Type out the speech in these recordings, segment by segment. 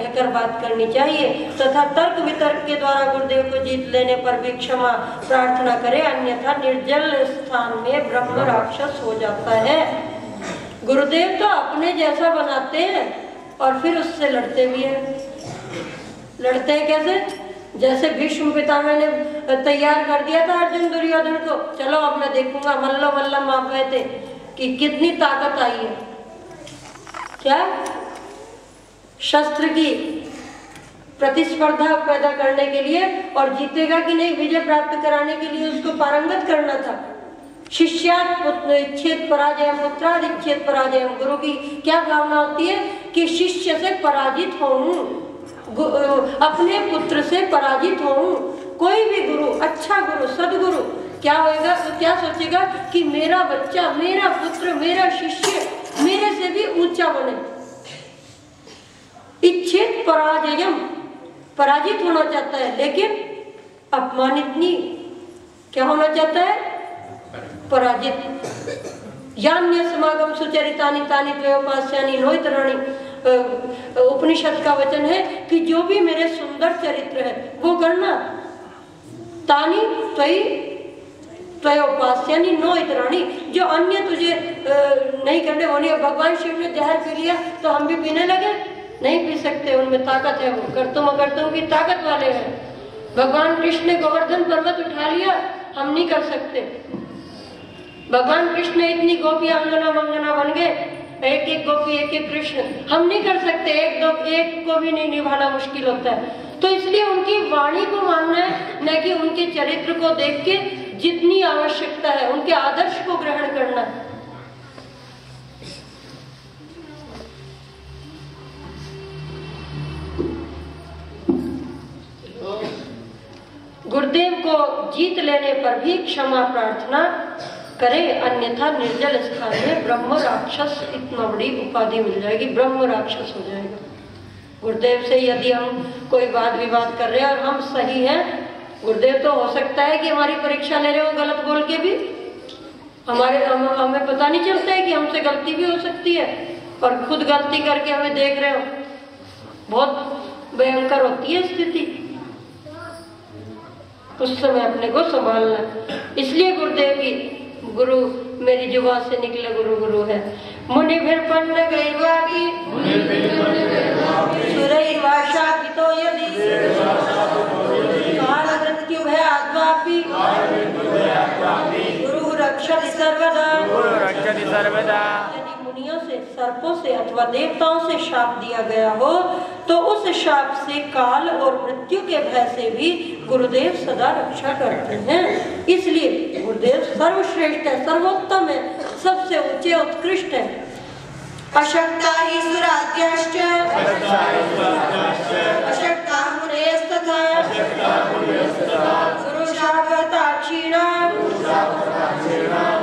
कहकर बात करनी चाहिए। तथा तर्क वितर्क के द्वारा गुरुदेव को जीत लेने पर भी क्षमा प्रार्थना करे अन्यथा निर्जल स्थान में ब्रह्म राक्षस हो जाता है। गुरुदेव तो अपने जैसा बनाते हैं और फिर उससे लड़ते भी हैं। लड़ते हैं कैसे? जैसे भीष्म पितामह ने तैयार कर दिया था अर्जुन दुर्योधन को। चलो अब मैं देखूँगा मल्लो मल्लम आप गए थे कि कितनी ताकत आई है। क्या? शस्त्र की प्रतिस्पर्धा पैदा करने के लिए और जीतेगा कि नहीं, विजय प्राप्त कराने के लिए उसको पारंगत करना था। शिष्यात इच्छेद पराजय, पुत्राद इच्छेद पराजय। गुरु की क्या भावना होती है कि शिष्य से पराजित होऊं अपने पुत्र से पराजित होऊं। कोई भी गुरु अच्छा गुरु, सदगुरु, क्या होएगा? तो क्या सोचेगा कि मेरा बच्चा, मेरा पुत्र, मेरा शिष्य मेरे से भी ऊँचा बने। इच्छित पराजयम। पराजित होना चाहता है, लेकिन अपमानित नहीं। क्या होना चाहता है? पराजित। यान्य समागम सुचरितानि तानि उपनिषद का वचन है कि जो भी मेरे सुंदर चरित्र है, वो करना तानी त्वयी त्वयोपास्यानि नो इतराणी जो अन्य तुझे नहीं करने नहीं भगवान शिव ने जहर पी लिया तो हम भी पीने लगे। नहीं पी सकते, उनमें ताकत है वो। करतुम अकर्तुम की ताकत वाले हैं। भगवान कृष्ण ने गोवर्धन पर्वत उठा लिया, हम नहीं कर सकते। भगवान कृष्ण इतनी गोपी अंगना मंगना बन गए, एक एक गोपी, एक एक कृष्ण। हम नहीं कर सकते, एक दो, एक को भी नहीं निभाना मुश्किल होता है। तो इसलिए उनकी वाणी को मानना है, न कि उनके चरित्र को देख के जितनी आवश्यकता है, उनके आदर्श को ग्रहण करना। है जीत लेने पर भी क्षमा प्रार्थना करे अन्यथा निर्जल स्थान में ब्रह्म राक्षस इतना बड़ी उपाधि मिल जाएगी ब्रह्म राक्षस हो जाएगा। गुरुदेव से यदि हम कोई वाद विवाद कर रहे हैं और हम सही हैं गुरुदेव तो हो सकता है कि हमारी परीक्षा ले रहे हो गलत बोल के भी। हमारे हम, हमें पता नहीं चलता है कि हमसे गलती भी हो सकती है और खुद गलती करके हमें देख रहे हो। बहुत भयंकर होती है स्थिति। उस समय अपने को संभालना इसलिए गुरुदेव की गुरु मेरी जुबा से निकले गुरु गुरु है। मुनि फिर पन्न गई सुरई भाषा तो यदि। काल मृत्यु है आत्मापि। गुरु रक्षति सर्वदा। रक्षति सर्वदा। यदि मुनियों से सर्पों से अथवा देवताओं से शाप दिया गया हो तो उस शाप से काल और मृत्यु के भय से भी गुरुदेव सदा रक्षा करते हैं। इसलिए गुरुदेव सर्वश्रेष्ठ है सर्वोत्तम है सबसे ऊँचे उत्कृष्ट है। अशक्ता ही सुराद्याश्च अशक्ता मुनेस्तथा गुरुशापताक्षीणां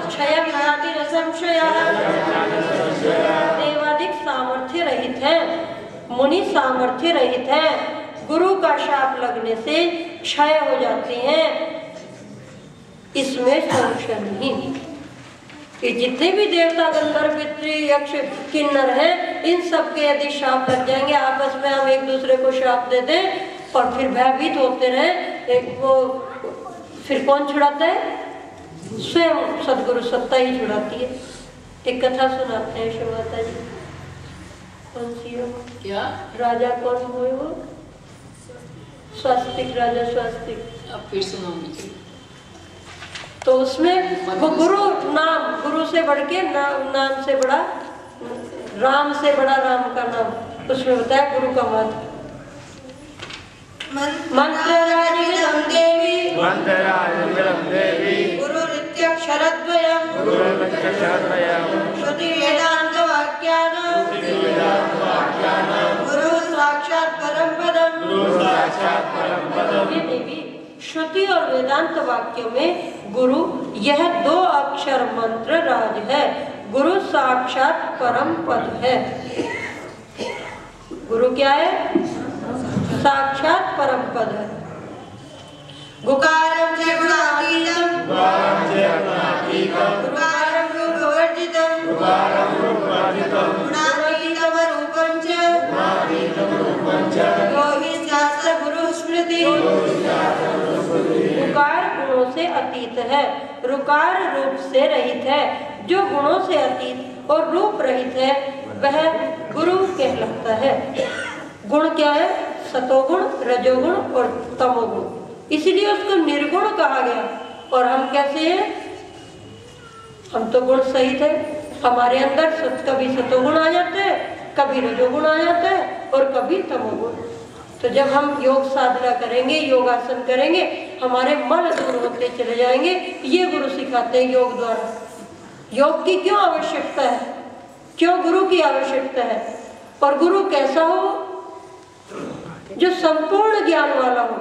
क्षय विघाति संशयः सामर्थ्य रहित है। गुरु का शाप लगने से क्षय हो जाते हैं। इसमें संशय नहीं। कि जितने भी देवता गंधर्व, पितृ, यक्ष, किन्नर हैं, इन सब के यदि शाप लग जाएँगे, आपस में हम एक दूसरे को शाप दे दें और फिर भयभीत होते रहे, एक वो फिर कौन छुड़ाता है? स्वयं सदगुरु सत्ता ही छुड़ाती है। एक कथा सुनाते हैं शिव माता जी। क्या? राजा कौन हुए वो? स्वास्तिक राजा स्वास्तिक। अब फिर सुनो मुझे तो उसमें वो गुरु नाम गुरु से बढ़ के नाम नाम से बड़ा राम से बड़ा राम का नाम उसमें बताया गुरु का महत्व मंत्र राजविदम देवी। मन्त्रराजविदं देवी। गुरु श्रुति और वेदांत वाक्यों में गुरु, यह दो अक्षर मंत्र राज है। गुरु साक्षात परम पद है। गुरु क्या है? साक्षात परम पद है। गुकारम च गुणातीतम गुकारम रूपवर्जितम गुणातीतम है, रुकार रूप से रहित है। जो गुणों से अतीत और रूप रहित है, वह गुरु कहलाता है। गुण क्या है? सतोगुण, रजोगुण और तमोगुण। इसीलिए उसको निर्गुण कहा गया। और हम कैसे हैं? हम तो गुण सहित है। हमारे अंदर कभी सतोगुण आ जाते हैं, कभी रजोगुण आ जाता है और कभी तमोगुण। तो जब हम योग साधना करेंगे, योगासन करेंगे, हमारे मन दूर होते चले जाएँगे, ये गुरु सिखाते हैं योग द्वारा। योग की क्यों आवश्यकता है? क्यों गुरु की आवश्यकता है? और गुरु कैसा हो? जो संपूर्ण ज्ञान वाला हो।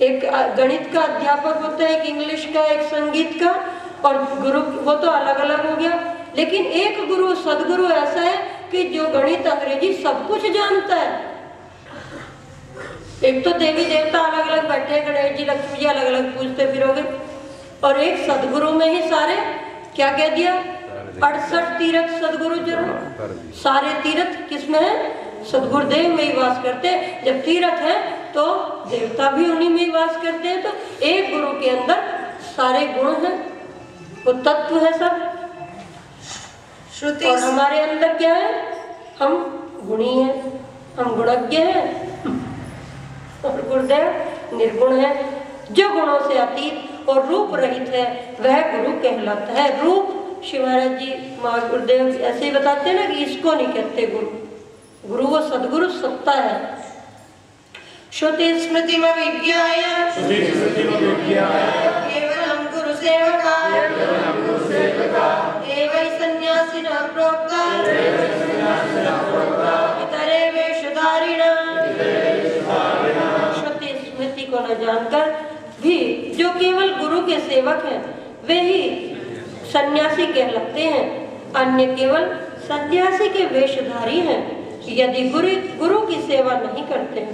एक गणित का अध्यापक होता है, एक इंग्लिश का, एक संगीत का और गुरु वो तो अलग अलग हो गया। लेकिन एक गुरु सदगुरु ऐसा है कि जो गणित अंग्रेज़ी सब कुछ जानता है। एक तो देवी देवता अलग अलग बैठे गणेश जी लक्ष्मी जी अलग अलग पूजते फिरोगे और एक सदगुरु में ही सारे क्या कह दिया? अड़सठ तीर्थ सदगुरु ज़रूर। सारे तीर्थ किसमें है? सदगुरुदेव में ही वास करते हैं। जब तीर्थ है तो देवता भी उन्हीं में ही वास करते हैं। तो एक गुरु के अंदर सारे गुण हैं। वो तत्व है सब। श्रुति और हमारे अंदर क्या है? हम गुणी हैं हम गुणज्ञ हैं। और गुरुदेव निर्गुण है जो गुणों से अतीत और रूप रहित है वह गुरु कहलाता है। रूप शिव महाराज जी माँ गुरुदेव ऐसे ही बताते हैं ना कि इसको नहीं कहते गुरु। गुरु वो सदगुरु सत्ता है। श्रुति स्मृति में विज्ञाय जानकर भी जो केवल गुरु के सेवक हैं वे ही सन्यासी कहलाते हैं अन्य केवल सन्यासी के वेशधारी हैं यदि गुरु गुरु की सेवा नहीं करते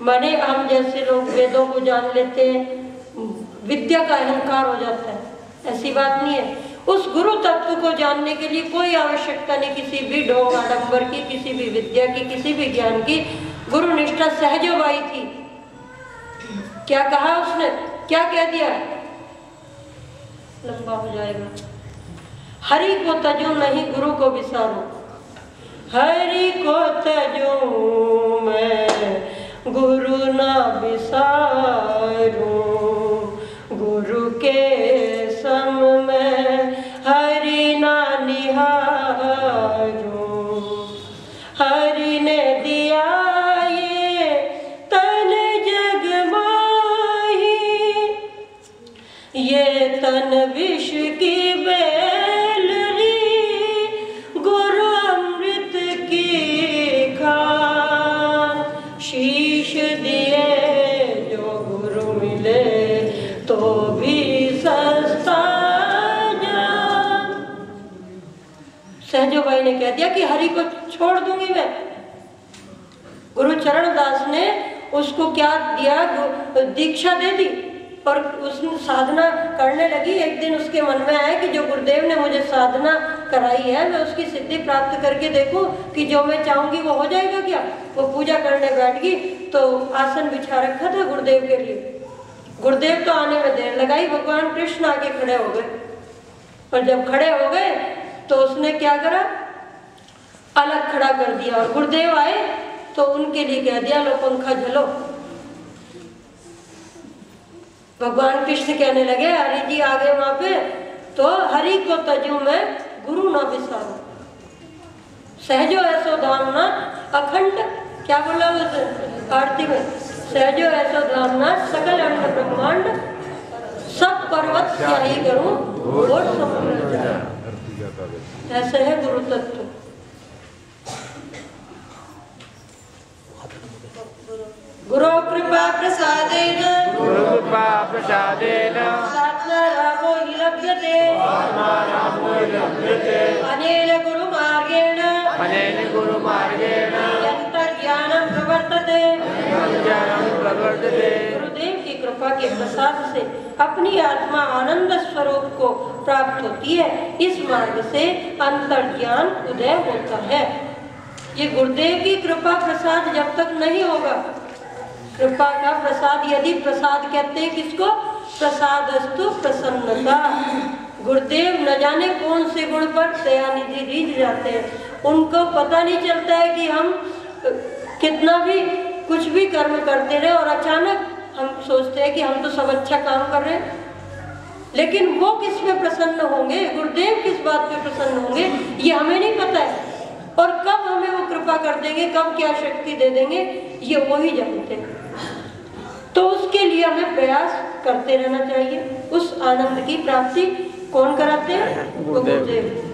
माने हम जैसे लोग वेदों को जान लेते हैं। विद्या का अहंकार हो जाता है। ऐसी बात नहीं है। उस गुरु तत्व को जानने के लिए कोई आवश्यकता नहीं, किसी भी ढोंग आडम्बर की, किसी भी विद्या की, किसी भी ज्ञान की। गुरु निष्ठा सहजोबाई थी। क्या कहा उसने? क्या कह दिया? लंबा हो जाएगा। हरि को तजो नहीं, गुरु को विसारो। हरि को तजू मैं, गुरु ना विसारू। सहजो भाई ने कह दिया कि हरि को छोड़ दूँगी मैं। गुरु चरण दास ने उसको क्या दिया? दीक्षा दे दी और उसने साधना करने लगी। एक दिन उसके मन में आया कि जो गुरुदेव ने मुझे साधना कराई है, मैं उसकी सिद्धि प्राप्त करके देखूँ कि जो मैं चाहूँगी वो हो जाएगा क्या? वो पूजा करने बैठ गई तो आसन बिछा रखा था गुरुदेव के लिए। गुरुदेव तो आने में देर लगाई, भगवान कृष्ण आके खड़े हो गए। और जब खड़े हो गए तो उसने क्या करा? अलग खड़ा कर दिया और गुरुदेव आए तो उनके लिए कह दिया, लो, पंखा झलो। भगवान कृष्ण कहने लगे हरि जी, आ गए वहाँ पे तो हरि को तजू में गुरु ना विसारो सहजो ऐसो धामना अखंड, क्या बोला उस आरती में, सहजो ऐसो धामना सकल अंड ब्रह्मांड, सब पर्वत क्या ही करूँ, और जाऊँ। ऐसे है गुरु तत्व। गुरु कृपा प्रसादेन। गुरुकृपा प्रसादेन। आत्मारामो हि लभ्यते अनेन अनेन गुरुमार्गेण यन्तर्ज्ञानं प्रवर्तते। ज्ञानं प्रवर्तते। गुरुदेव की कृपा के प्रसाद से अपनी आत्मा आनंद स्वरूप को प्राप्त होती है। इस मार्ग से अंतर ज्ञान उदय होता है। ये गुरुदेव की कृपा प्रसाद जब तक नहीं होगा। कृपा का प्रसाद यदि प्रसाद कहते हैं किसको? प्रसादस्तु प्रसन्नता। गुरुदेव न जाने कौन से गुण पर दयानिधि रीझ जाते हैं। उनको पता नहीं चलता है कि हम कितना भी कुछ भी कर्म करते रहे और अचानक हम सोचते हैं कि हम तो सब अच्छा काम कर रहे हैं। लेकिन वो किस पे प्रसन्न होंगे? गुरुदेव किस बात पे प्रसन्न होंगे? ये हमें नहीं पता है। और कब हमें वो कृपा कर देंगे? कब क्या शक्ति दे देंगे? ये वो ही जानते हैं। तो उसके लिए हमें प्रयास करते रहना चाहिए। उस आनंद की प्राप्ति कौन कराते हैं? वो गुरुदेव।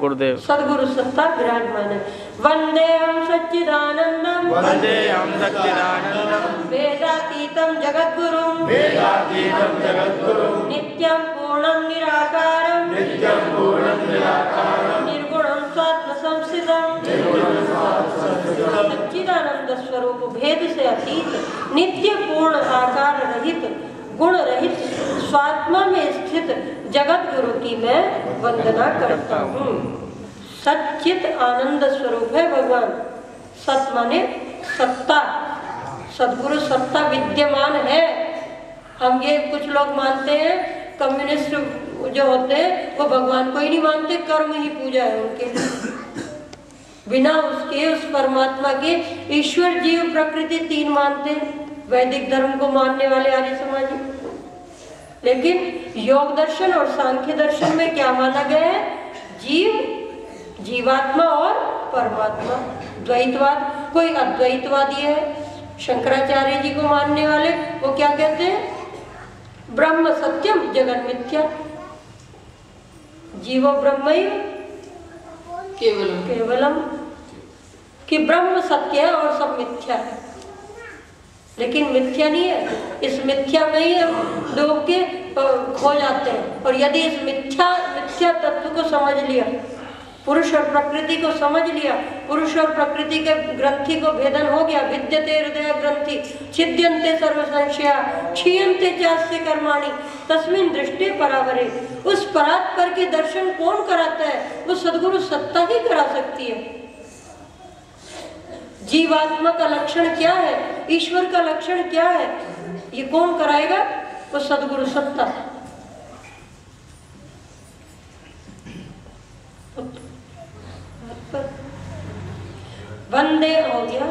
गुरुदेव। सदगुरु सत्ता विराजमान है। वंदे हम सच्चिदानंदम। वंदे हम सच्चिदानंदम। वेदातीतम जगद्गुरुम। वेदातीतं जगद्गुरुं नित्यं पूर्णं निराकारं। नित्यं पूर्णं निराकारं। निर्गुणं स्वात्म संस्थितम सच्चिदानंद स्वरूप भेद से अतीत नित्य पूर्ण आकार रहित गुण रहित स्वात्मा में स्थित जगत गुरु की मैं वंदना करता हूँ। सचित आनंद स्वरूप है भगवान। सत माने सत्ता, सदगुरु सत्ता विद्यमान है। हम ये कुछ लोग मानते हैं कम्युनिस्ट जो होते हैं, वो भगवान को ही नहीं मानते, कर्म ही पूजा है उनके लिए। बिना उसके, उस परमात्मा के ईश्वर जीव प्रकृति तीन मानते हैं। वैदिक धर्म को मानने वाले आर्य समाजी लेकिन योग दर्शन और सांख्य दर्शन में क्या माना गया है? जीव जीवात्मा और परमात्मा। द्वैतवाद कोई अद्वैतवादी है शंकराचार्य जी को मानने वाले वो क्या कहते हैं? ब्रह्म सत्यम जगन मिथ्या। जीवो ब्रह्म केवलम्। केवलम। कि ब्रह्म सत्य है और सब मिथ्या है। लेकिन मिथ्या नहीं है। इस मिथ्या में ही हम डूब के खो जाते हैं। और यदि इस मिथ्या मिथ्या तत्व को समझ लिया, पुरुष और प्रकृति को समझ लिया, पुरुष और प्रकृति के ग्रंथि को भेदन हो गया, विद्यते हृदय ग्रंथि छिद्यंते सर्व संशया क्षीयंते चास्य कर्माणि, तस्मिन दृष्टि परावरे, उस परात्पर के दर्शन कौन कराता है? वो सदगुरु सत्ता ही करा सकती है। जीवात्मा का लक्षण क्या है? ईश्वर का लक्षण क्या है? ये कौन कराएगा? वो सदगुरु सत्ता। वंदे हो गया।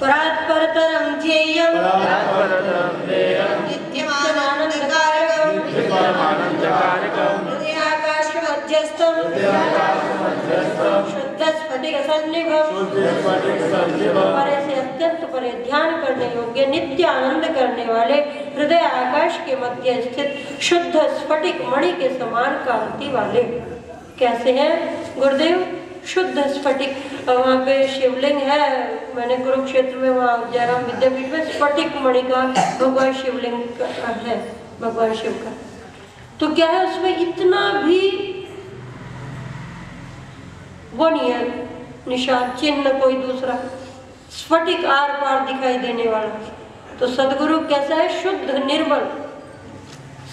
परात्परतरम ध्येयम नित्यमानन्दकारकम्। नित्यमानन्दकारकम् हृदयाकाशमध्यस्थम् शुद्धस्फटिकसन्निभम् परे से अत्यंत परे ध्यान करने योग्य नित्य आनंद करने वाले हृदय आकाश के मध्य स्थित शुद्ध स्फटिक मणि के समान कांति वाले कैसे हैं? गुरुदेव शुद्ध स्फटिक वहाँ पे शिवलिंग है। मैंने कुरुक्षेत्र में वहाँ जयराम विद्यापीठ में स्फटिक मणि का भगवान शिवलिंग का है, भगवान शिव का। तो क्या है उसमें इतना भी वो नहीं है। निशान, चिन्ह कोई दूसरा। स्फटिक आर पार दिखाई देने वाला। तो सदगुरु कैसा है? शुद्ध, निर्मल।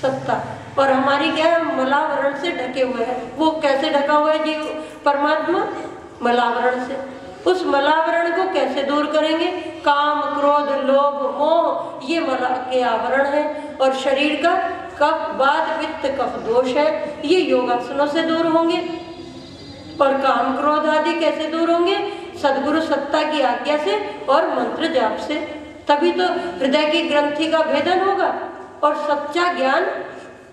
सत्ता। और हमारी क्या है? मलावरण से ढके हुए है। वो कैसे ढका हुआ है जीव परमात्मा मलावरण से। उस मलावरण को कैसे दूर करेंगे? काम, क्रोध, लोभ, मोह, ये मला के आवरण है। और शरीर का कफ, बात, वित्त, कफ, दोष है। ये योगासनों से दूर होंगे। और काम क्रोध आदि कैसे दूर होंगे? सदगुरु सत्ता की आज्ञा से और मंत्र जाप से। तभी तो हृदय की ग्रंथि का भेदन होगा और सच्चा ज्ञान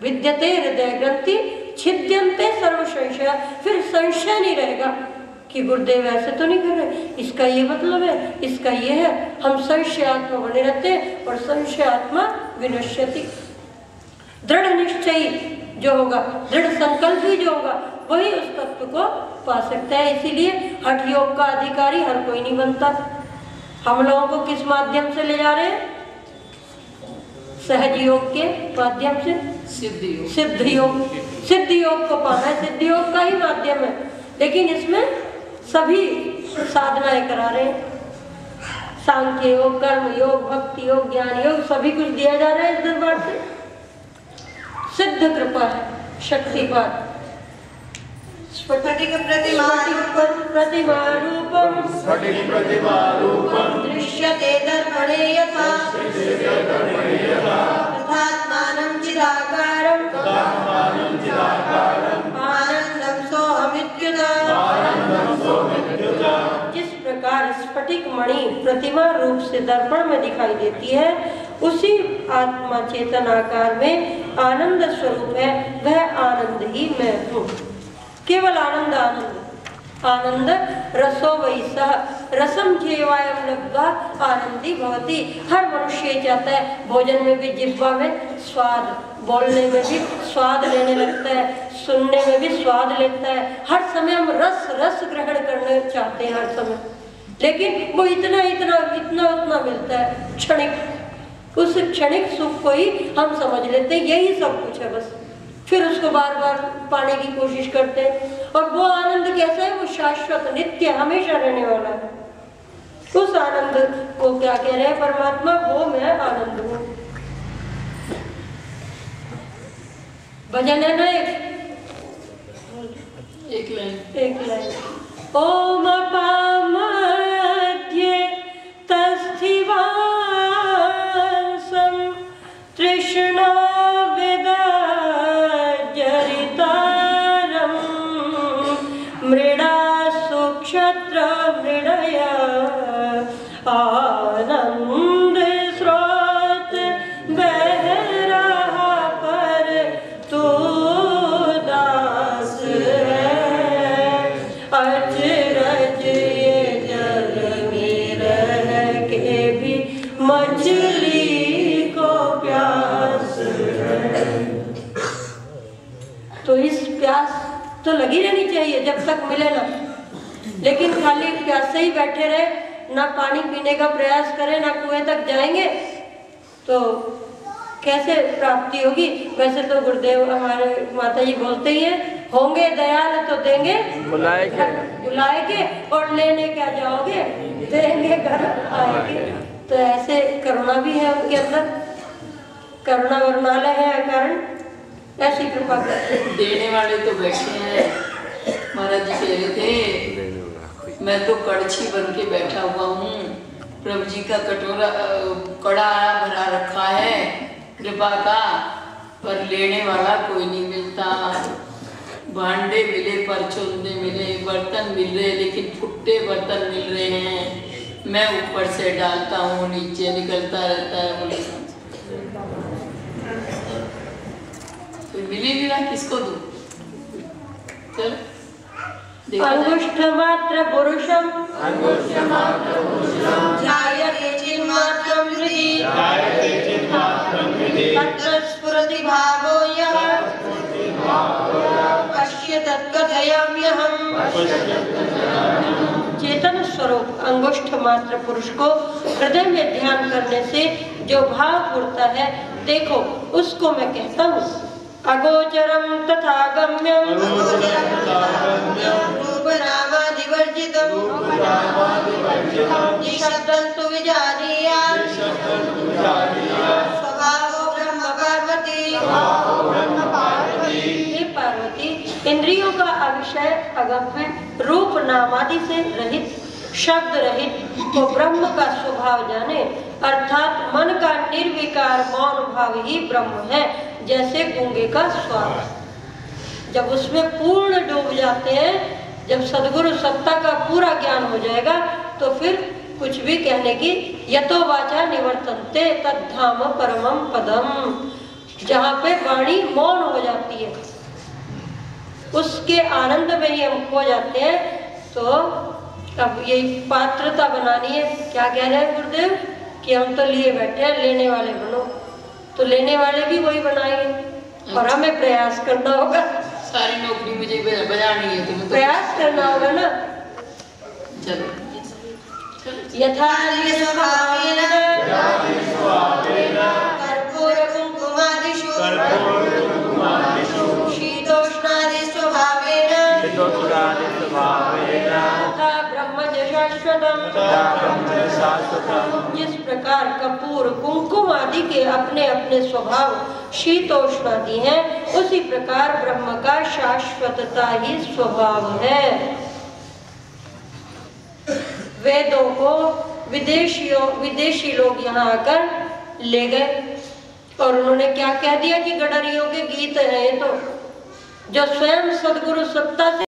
विद्यते हृदय ग्रंथि छिद्यंते सर्व संशय फिर संशय नहीं रहेगा कि गुरुदेव ऐसे तो नहीं कर रहे। इसका ये मतलब है, इसका ये है, हम संशयात्मा बने रहते हैं और संशयात्मा विनश्यति। दृढ़ निश्चयी जो होगा दृढ़ संकल्प ही जो होगा वही उस तत्व को पा सकता है। इसीलिए हठ योग का अधिकारी हर कोई नहीं बनता। हम लोगों को किस माध्यम से ले जा रहे हैं? सहज योग के माध्यम से? सिद्ध योग। सिद्ध योग। सिद्ध योग को पाना है। सिद्ध योग का ही माध्यम है। लेकिन इसमें सभी साधनाएँ करा रहे हैं। सांख्य योग कर्म योग भक्ति योग ज्ञान योग सभी कुछ दिया जा रहा है इस दरबार से। सिद्ध कृपा है शक्तिपात स्फटिक प्रतिमा प्रतिमा रूपम। स्फटिक प्रतिमा रूपम। दृश्यते दर्पणे यथा। तथात्मानं चिदाकारं तथात्मानं चिदाकारं आनन्दं सोऽहमित्युता। जिस प्रकार स्फटिक मणि प्रतिमा रूप से दर्पण में दिखाई देती है उसी आत्मा चेतन आकार में आनंद स्वरूप है, वह आनंद ही मैं हूँ। केवल आनंद आनंद। आनंद रसो वही सह, रसम जेवायम लब्धा आनंदी भवती। हर मनुष्य चाहता है, भोजन में भी जिह्वा में स्वाद, बोलने में भी स्वाद लेने लगता है, सुनने में भी स्वाद लेता है। हर समय हम रस रस ग्रहण करना चाहते हैं हर समय। लेकिन वो इतना इतना इतना, उतना मिलता है, क्षणिक। उस क्षणिक सुख को ही हम समझ लेते हैं यही सब कुछ है बस। फिर उसको बार बार पाने की कोशिश करते हैं। और वो आनंद कैसा है वो शाश्वत नित्य हमेशा रहने वाला है। उस आनंद को क्या कह रहे हैं परमात्मा वो मैं आनंद हूँ। भजन है ना एक? एक लाइन। एक लाइन। ओम पामध्ये मिले ना लेकिन खाली प्यास से ही बैठे रहे ना पानी पीने का प्रयास करें ना कुएँ तक जाएँगे तो कैसे प्राप्ति होगी? वैसे तो गुरुदेव हमारे माता जी बोलते ही हैं होंगे दयाल तो देंगे। बुलाए के बुलाए के और लेने क्या जाओगे? देंगे घर आएँगे। तो ऐसे करुणा भी है उनके अंदर। करुणा वरुणालय है कारण। ऐसी कृपा करते देने वाले तो बैठे हैं। महाराज जी कह रहे थे, मैं तो कड़छी बन के बैठा हुआ हूँ। प्रभु जी का कटोरा कड़ा भरा रखा है, कृपा का, पर लेने वाला कोई नहीं मिलता। भांडे मिले पर परचोंदे मिले, बर्तन मिल रहे, लेकिन फुट्टे बर्तन मिल रहे हैं। मैं ऊपर से डालता हूँ, नीचे निकलता रहता है बोले तो मिली भी ना किसको दूँ? चल। देखा जाए। अंगुष्ठ मात्र पुरुषम ध्यायते चिन्मात्रं हृदि तत्र स्फुरति भावो यः पश्य तत्कथयाम्यहम् चेतन स्वरूप अंगुष्ठ मात्र पुरुष को हृदय में ध्यान करने से जो भाव उड़ता है देखो उसको मैं कहता हूँ। अगोचरम तथा गम्यम रूपनामादिवर्जितम् निःशब्दं तु विजानीयात् स्वभावो ब्रह्म पार्वती। पार्वती इंद्रियों का अविषय अगम है रूप नामादि से रहित शब्द रहित तो ब्रह्म का स्वभाव जाने अर्थात मन का निर्विकार मौन भाव ही ब्रह्म है। जैसे गूँगे का स्वाद। जब उसमें पूर्ण डूब जाते हैं, जब सदगुरु सत्ता का पूरा ज्ञान हो जाएगा तो फिर कुछ भी कहने की यथो वाचा निवर्तनते तद्धाम परमम पदम। जहाँ पे वाणी मौन हो जाती है, उसके आनंद में ही हम खो जाते हैं तो अब ये पात्रता बनानी है। क्या कह रहे हैं गुरुदेव? कि हम तो लिए बैठे हैं, लेने वाले बनो तो लेने वाले भी वही बनाएँगे। और हमें प्रयास करना होगा। सारी नौकरी मुझे बजानी है तुम्हें तो प्रयास करना होगा ना। चलो। यथा जिस प्रकार कपूर कुंकुम आदि के अपने अपने स्वभाव शीतोष्णादि हैं, उसी प्रकार ब्रह्म का शाश्वतता ही स्वभाव है। वेदों को विदेशियों, विदेशी लोग यहाँ आकर ले गए और उन्होंने क्या कह दिया कि गडरियों के गीत हैं तो। जो स्वयं सदगुरु सत्ता से